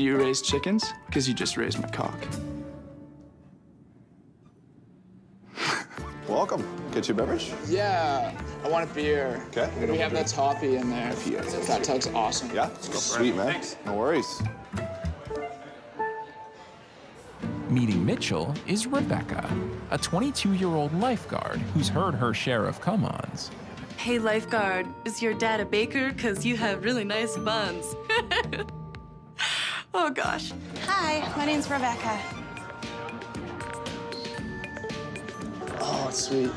Do you raise chickens? Because you just raised my cock. Welcome. Get you a beverage? Yeah, I want a beer. Okay. We have that toppy in there if, you, if that tug's awesome. Yeah, let's go Sweet, man. Thanks. No worries. Meeting Mitchel is Rebecca, a 22 year old lifeguard who's heard her share of come ons. Hey, lifeguard, is your dad a baker? Because you have really nice buns. oh, gosh. Hi, my name's Rebecca. Oh, it's sweet.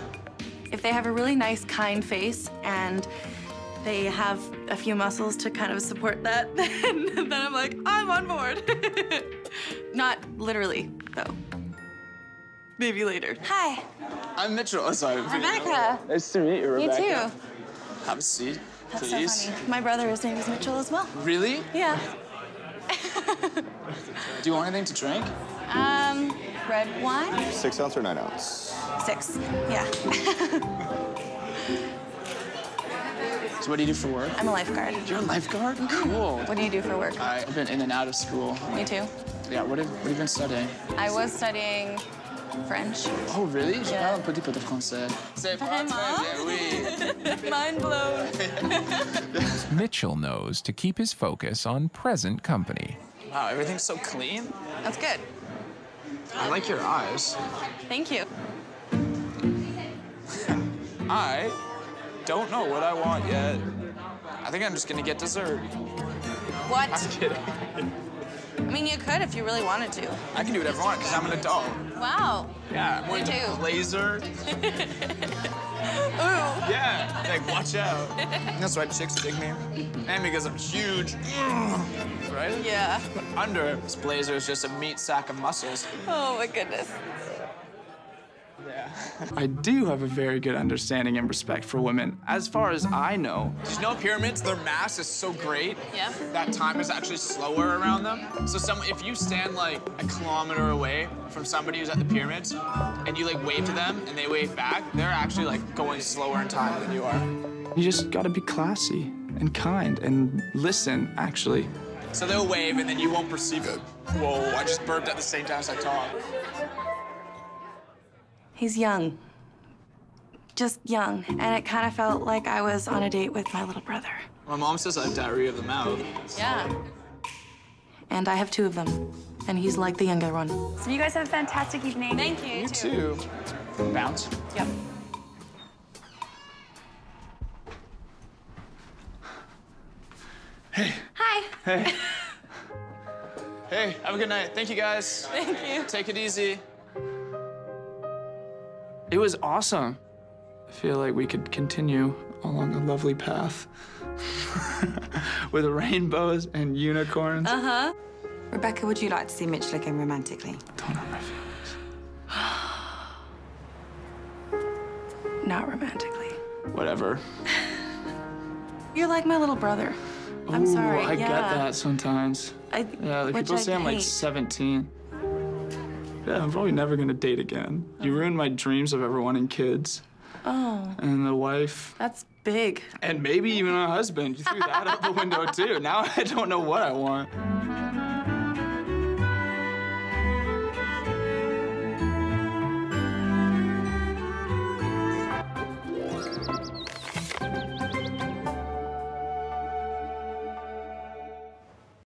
If they have a really nice, kind face and they have a few muscles to kind of support that, then, then I'm like, I'm on board. Not literally, though. Maybe later. Hi, I'm Mitchel. Oh, sorry. Rebecca. Nice to meet you, Rebecca. You Rebecca. too. Have a seat, That's please. so funny. My brother's name is Mitchell as well. Really? Yeah. Do you want anything to drink? Um, red wine? Six ounce or nine ounce? Six. Yeah. So what do you do for work? I'm a lifeguard. You're a lifeguard? Cool. What do you do for work? I've been in and out of school. Me too. Yeah, what have, what have you been studying? I was studying French. Oh, really? Je parle un petit peu de français. C'est pas Vraiment? très bien, oui. Mind blown. Mitchel knows to keep his focus on present company. Wow, everything's so clean. That's good. I like your eyes. Thank you. I don't know what I want yet. I think I'm just gonna get dessert. What? I'm kidding. I mean, you could if you really wanted to. I can do whatever I want because I'm an adult. Wow. Yeah, I'm too. a blazer. Ooh. Yeah, like watch out. That's why chicks dig me. And because I'm huge. Mm. Right? Yeah. Under this blazer is just a meat sack of muscles. Oh my goodness. Yeah. I do have a very good understanding and respect for women. As far as I know, There's no pyramids, their mass is so great Yeah. that time is actually slower around them. So some, if you stand like a kilometer away from somebody who's at the pyramids and you like wave to them and they wave back, they're actually like going slower in time than you are. you just gotta be classy and kind and listen, actually. So they'll wave and then you won't perceive it. Whoa, I just burped at the same time as I talked. He's young. Just young. And it kind of felt like I was on a date with my little brother. My mom says I have diarrhea of the mouth. Yeah. And I have two of them. And he's like the younger one. So you guys have a fantastic evening. Thank you. You too. Bounce. Yep. Hi. Hey, hey, have a good night. Thank you guys. Thank you. Take it easy. It was awesome. I feel like we could continue along a lovely path with rainbows and unicorns. Uh-huh. Rebecca, would you like to see Mitchel again romantically? Don't hurt my feelings. Not romantically. Whatever. You're like my little brother. I'm Ooh, sorry. I yeah. get that sometimes. I, Yeah, like which people I say I'm like 17. Yeah, I'm probably never gonna date again. You oh. ruined my dreams of ever wanting kids Oh, and a wife that's big. and maybe even a husband. You threw that out the window too. Now I don't know what I want.